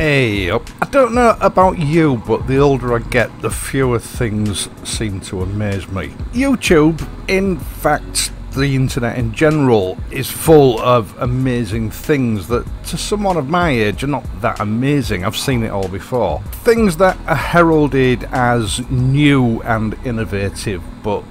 Hey. I don't know about you, but the older I get, the fewer things seem to amaze me. YouTube, in fact, the internet in general, is full of amazing things that, to someone of my age, are not that amazing. I've seen it all before. Things that are heralded as new and innovative, but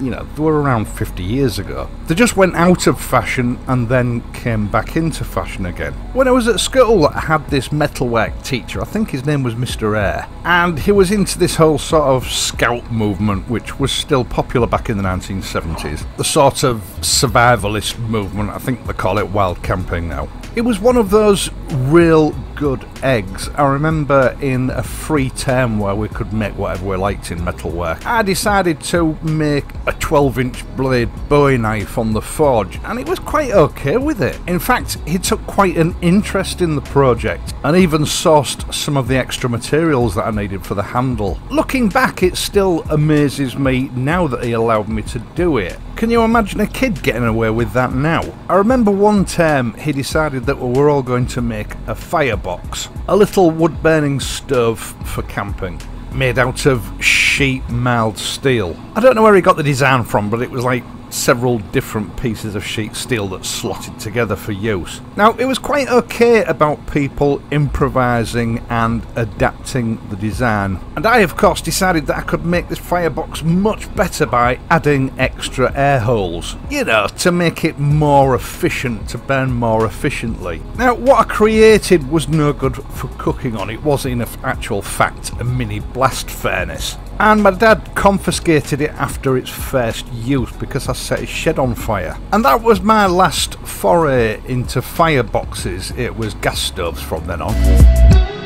you know, they were around 50 years ago. They just went out of fashion and then came back into fashion again. When I was at school, I had this metalwork teacher, I think his name was Mr. Air, and he was into this whole sort of scout movement, which was still popular back in the 1970s. The sort of survivalist movement, I think they call it wild camping now. It was one of those real good eggs. I remember in a free term where we could make whatever we liked in metalwork, I decided to make a 12 inch blade bowie knife on the forge, and it was quite okay with it. In fact, he took quite an interest in the project and even sourced some of the extra materials that I needed for the handle. Looking back, it still amazes me now that he allowed me to do it. Can you imagine a kid getting away with that now? I remember one term he decided that we were all going to make a firebox, a little wood burning stove for camping, made out of sheet mild steel. I don't know where he got the design from, but it was like several different pieces of sheet steel that slotted together for use. Now, it was quite okay about people improvising and adapting the design, and I, of course, decided that I could make this firebox much better by adding extra air holes, you know, to make it more efficient, to burn more efficiently. Now, what I created was no good for cooking on, it was in actual fact a mini blast furnace and my dad confiscated it after its first use because I set his shed on fire. And that was my last foray into fireboxes. It was gas stoves from then on.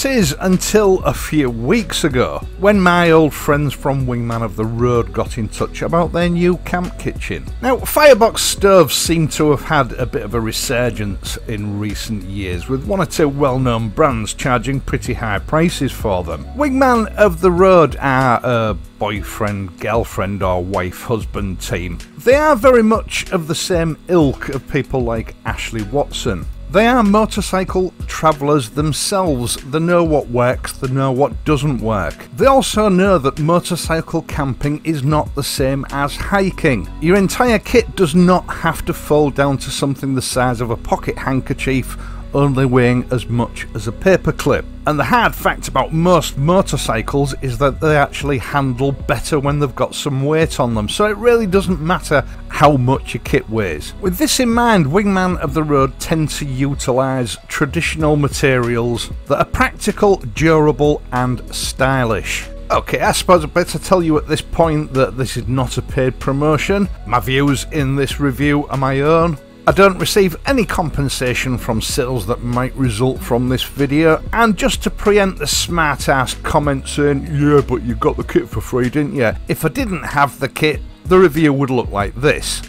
That is until a few weeks ago, when my old friends from Wingman of the Road got in touch about their new camp kitchen. Now, firebox stoves seem to have had a bit of a resurgence in recent years, with one or two well known brands charging pretty high prices for them. Wingman of the Road are a boyfriend, girlfriend, or wife husband team. They are very much of the same ilk of people like Ashley Watson. They are motorcycle travellers themselves. They know what works, they know what doesn't work. They also know that motorcycle camping is not the same as hiking. Your entire kit does not have to fold down to something the size of a pocket handkerchief only weighing as much as a paperclip. And the hard fact about most motorcycles is that they actually handle better when they've got some weight on them, so it really doesn't matter how much your kit weighs. With this in mind, Wingman of the Road tend to utilise traditional materials that are practical, durable, and stylish. Okay, I suppose I better tell you at this point that this is not a paid promotion. My views in this review are my own. I don't receive any compensation from sales that might result from this video, and just to preempt the smart ass comment saying, yeah, but you got the kit for free, didn't you? If I didn't have the kit, the review would look like this.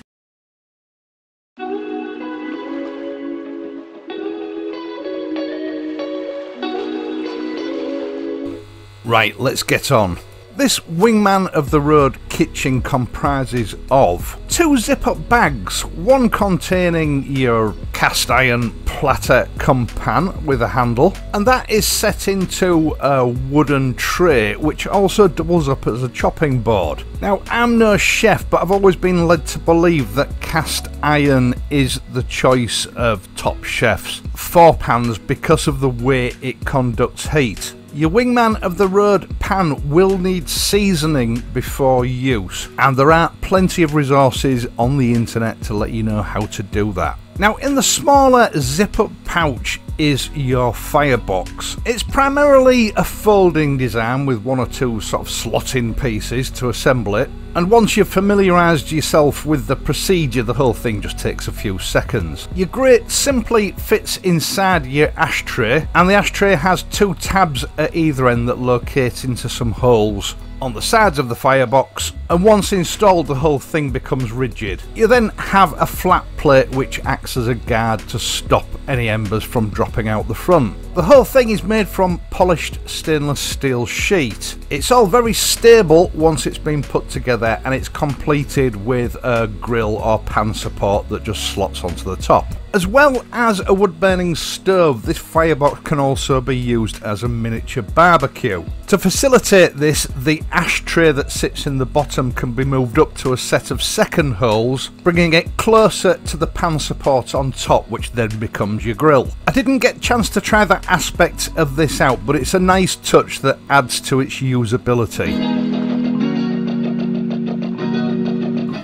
Right, let's get on. This Wingman of the Road kitchen comprises of two zip up bags, one containing your cast iron platter cum pan with a handle, and that is set into a wooden tray which also doubles up as a chopping board. Now, I'm no chef, but I've always been led to believe that cast iron is the choice of top chefs for pans because of the way it conducts heat. Your wingman of the road pan will need seasoning before use, and there are plenty of resources on the internet to let you know how to do that. Now, in the smaller zip up pouch is your firebox. It's primarily a folding design with one or two sort of slotting pieces to assemble it, and once you've familiarised yourself with the procedure, the whole thing just takes a few seconds. Your grate simply fits inside your ashtray, and the ashtray has two tabs at either end that locate into some holes on the sides of the firebox and once installed the whole thing becomes rigid. You then have a flat plate which acts as a guard to stop any embers from dropping out the front. The whole thing is made from polished stainless steel sheet. It's all very stable once it's been put together and it's completed with a grill or pan support that just slots onto the top. As well as a wood burning stove, this firebox can also be used as a miniature barbecue. To facilitate this, the ashtray that sits in the bottom can be moved up to a set of second holes, bringing it closer to the pan support on top, which then becomes your grill. I didn't get chance to try that aspect of this out, but it's a nice touch that adds to its usability.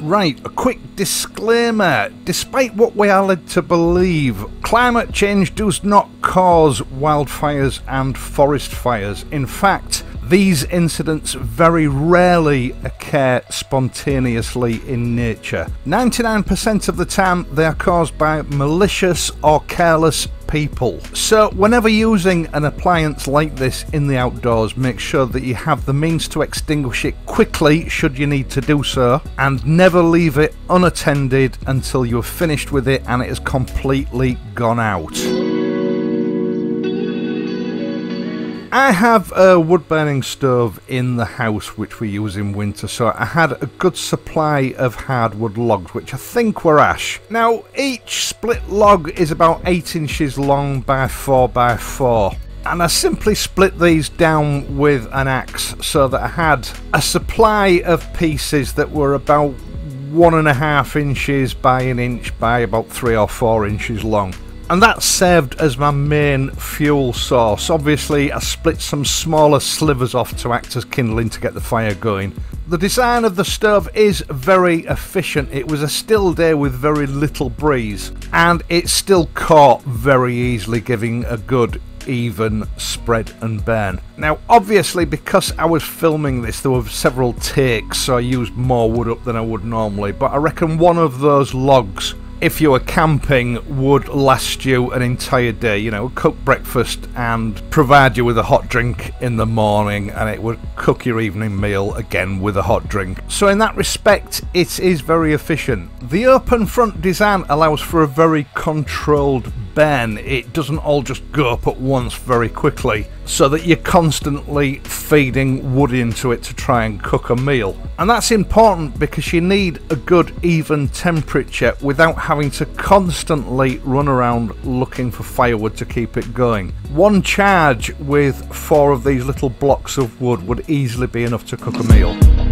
Right, a quick disclaimer. Despite what we are led to believe, climate change does not cause wildfires and forest fires. In fact, these incidents very rarely occur spontaneously in nature. 99% of the time, they are caused by malicious or careless people. So, whenever using an appliance like this in the outdoors, make sure that you have the means to extinguish it quickly should you need to do so, and never leave it unattended until you have finished with it and it has completely gone out. I have a wood burning stove in the house which we use in winter, so I had a good supply of hardwood logs, which I think were ash. Now, each split log is about 8 inches long by 4 by 4 and I simply split these down with an axe so that I had a supply of pieces that were about one and a half inches by an inch by about three or four inches long and that served as my main fuel source. Obviously, I split some smaller slivers off to act as kindling to get the fire going. The design of the stove is very efficient. It was a still day with very little breeze, and it still caught very easily, giving a good even spread and burn. Now, obviously, because I was filming this, there were several takes, so I used more wood up than I would normally, but I reckon one of those logs if you were camping would last you an entire day you know cook breakfast and provide you with a hot drink in the morning and it would cook your evening meal again with a hot drink. So in that respect it is very efficient. The open front design allows for a very controlled burn it doesn't all just go up at once very quickly so that you're constantly feeding wood into it to try and cook a meal. And that's important because you need a good even temperature without having to constantly run around looking for firewood to keep it going. One charge with four of these little blocks of wood would easily be enough to cook a meal.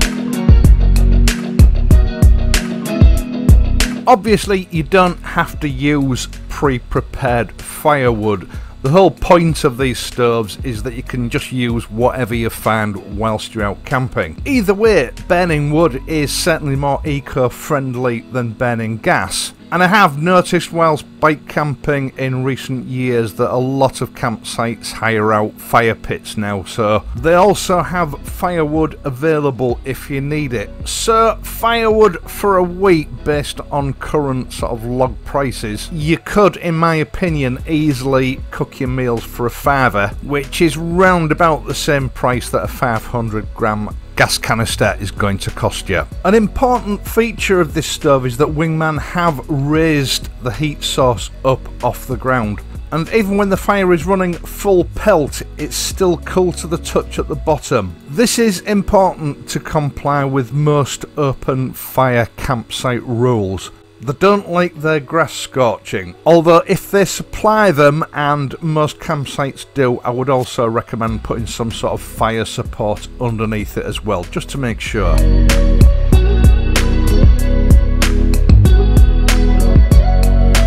Obviously you don't have to use pre-prepared firewood the whole point of these stoves is that you can just use whatever you find whilst you're out camping. Either way, burning wood is certainly more eco-friendly than burning gas. And I have noticed whilst bike camping in recent years that a lot of campsites hire out fire pits now, so they also have firewood available if you need it. So, firewood for a week based on current sort of log prices, you could, in my opinion, easily cook your meals for a fiver, which is round about the same price that a 500 gram gas canister is going to cost you. An important feature of this stove is that Wingman have raised the heat source up off the ground. And even when the fire is running full pelt, it's still cool to the touch at the bottom. This is important to comply with most open fire campsite rules. They don't like their grass scorching, although if they supply them, and most campsites do, I would also recommend putting some sort of fire support underneath it as well, just to make sure.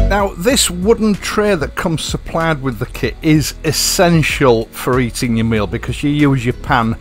Now, this wooden tray that comes supplied with the kit is essential for eating your meal because you use your pan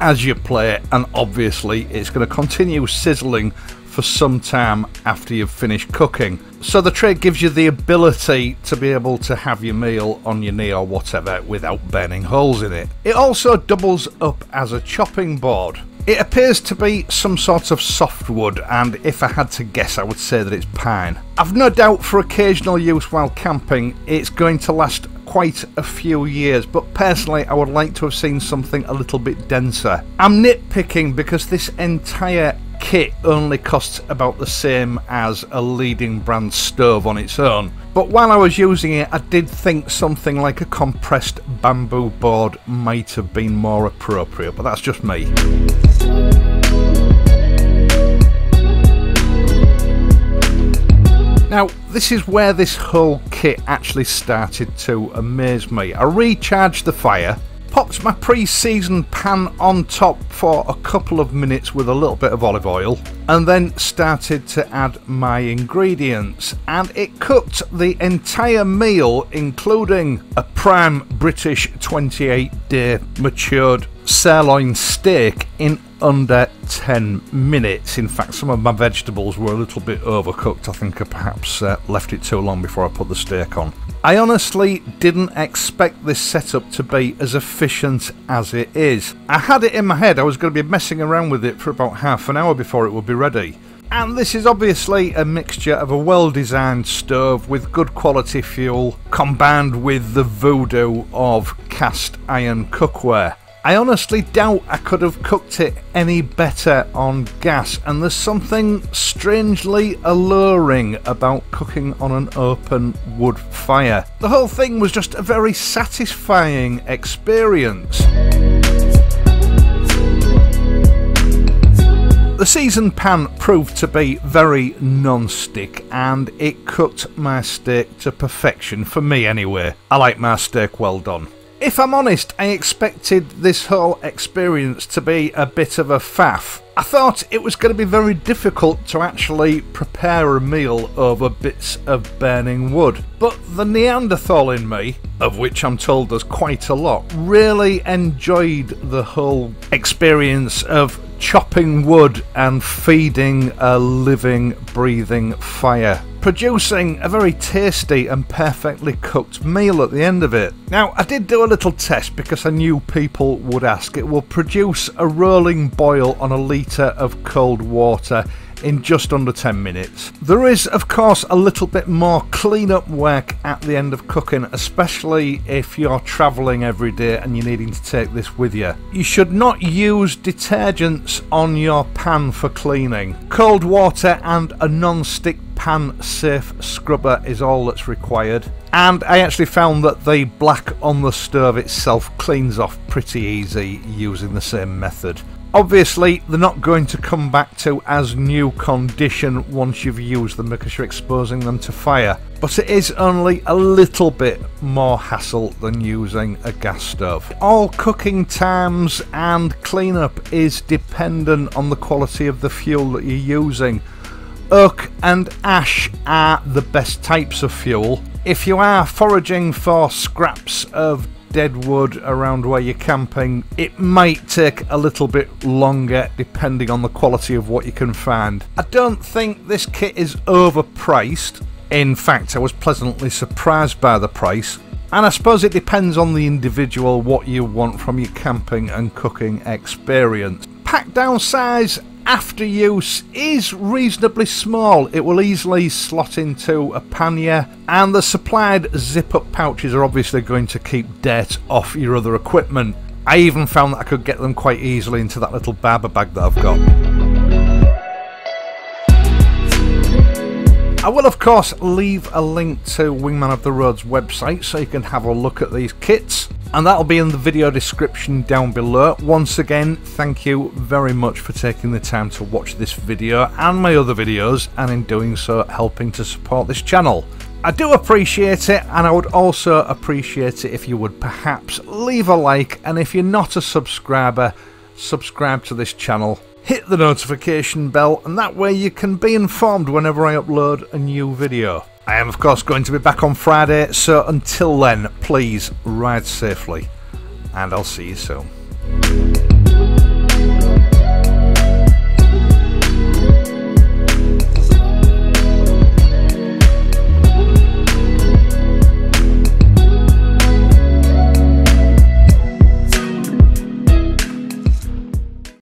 as you play it, and obviously it's going to continue sizzling for some time after you've finished cooking. So the tray gives you the ability to be able to have your meal on your knee or whatever without burning holes in it. It also doubles up as a chopping board. It appears to be some sort of softwood, and if I had to guess, I would say that it's pine. I've no doubt for occasional use while camping, it's going to last quite a few years, but personally, I would like to have seen something a little bit denser. I'm nitpicking because this entire kit only costs about the same as a leading brand stove on its own. But while I was using it, I did think something like a compressed bamboo board might have been more appropriate, but that's just me. Now, this is where this whole kit actually started to amaze me. I recharged the fire, popped my pre-seasoned pan on top for a couple of minutes with a little bit of olive oil, and then started to add my ingredients. And it cooked the entire meal, including a prime British 28 day matured sirloin steak in under 10 minutes. In fact, some of my vegetables were a little bit overcooked. I think I perhaps uh, left it too long before I put the steak on. I honestly didn't expect this setup to be as efficient as it is. I had it in my head I was going to be messing around with it for about half an hour before it would be ready. And this is obviously a mixture of a well designed stove with good quality fuel combined with the voodoo of cast iron cookware. I honestly doubt I could have cooked it any better on gas, and there's something strangely alluring about cooking on an open wood fire. The whole thing was just a very satisfying experience. The seasoned pan proved to be very non-stick and it cooked my steak to perfection, for me anyway. I like my steak well done. If I'm honest, I expected this whole experience to be a bit of a faff. I thought it was going to be very difficult to actually prepare a meal over bits of burning wood. But the Neanderthal in me, of which I'm told there's quite a lot, really enjoyed the whole experience of chopping wood and feeding a living, breathing fire producing a very tasty and perfectly cooked meal at the end of it. Now, I did do a little test because I knew people would ask. It will produce a rolling boil on a litre of cold water in just under 10 minutes. There is, of course, a little bit more cleanup work at the end of cooking, especially if you're travelling every day and you're needing to take this with you. You should not use detergents on your pan for cleaning. Cold water and a non-stick pan safe scrubber is all that's required. And I actually found that the black on the stove itself cleans off pretty easy using the same method. Obviously, they're not going to come back to as new condition once you've used them because you're exposing them to fire. But it is only a little bit more hassle than using a gas stove. All cooking times and cleanup is dependent on the quality of the fuel that you're using. Oak and ash are the best types of fuel. If you are foraging for scraps of dead wood around where you're camping, it might take a little bit longer depending on the quality of what you can find. I don't think this kit is overpriced. In fact, I was pleasantly surprised by the price. And I suppose it depends on the individual what you want from your camping and cooking experience. Pack down size after use is reasonably small. It will easily slot into a pannier and the supplied zip up pouches are obviously going to keep dirt off your other equipment. I even found that I could get them quite easily into that little Barbour bag that I've got. I will of course leave a link to Wingman of the Road's website so you can have a look at these kits and that'll be in the video description down below. Once again, thank you very much for taking the time to watch this video and my other videos, and in doing so, helping to support this channel. I do appreciate it, and I would also appreciate it if you would perhaps leave a like, and if you're not a subscriber, subscribe to this channel. Hit the notification bell, and that way you can be informed whenever I upload a new video. I am, of course, going to be back on Friday, so until then, please ride safely, and I'll see you soon.